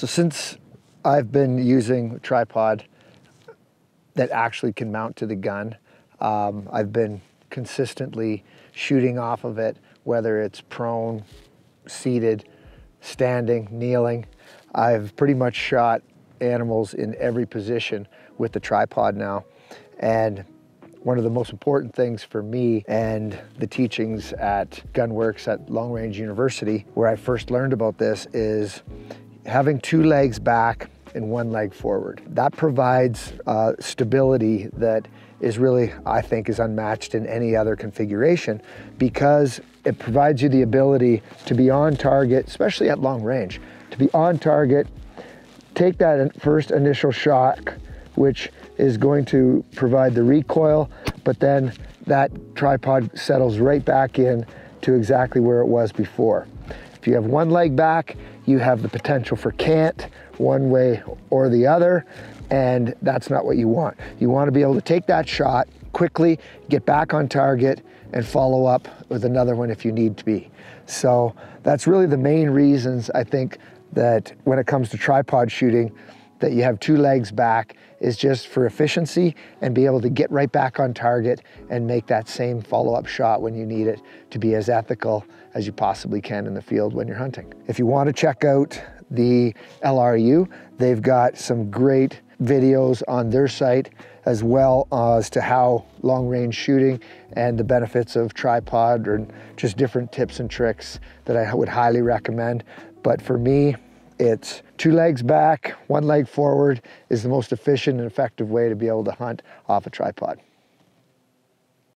So since I've been using a tripod that actually can mount to the gun, um, I've been consistently shooting off of it, whether it's prone, seated, standing, kneeling. I've pretty much shot animals in every position with the tripod now. And one of the most important things for me and the teachings at Gunwerks at Long Range University, where I first learned about this, is having two legs back and one leg forward. That provides uh, stability that is really, I think, is unmatched in any other configuration because it provides you the ability to be on target, especially at long range, to be on target, take that first initial shock, which is going to provide the recoil, but then that tripod settles right back in to exactly where it was before. If you have one leg back, you have the potential for cant one way or the other, and that's not what you want. You want to be able to take that shot quickly, get back on target, and follow up with another one if you need to be. So that's really the main reasons I think that when it comes to tripod shooting, that you have two legs back is just for efficiency and be able to get right back on target and make that same follow-up shot when you need it to be as ethical as you possibly can in the field when you're hunting. If you want to check out the LRU, they've got some great videos on their site as well as to how long range shooting and the benefits of tripod or just different tips and tricks that I would highly recommend. But for me, it's two legs back, one leg forward is the most efficient and effective way to be able to hunt off a tripod.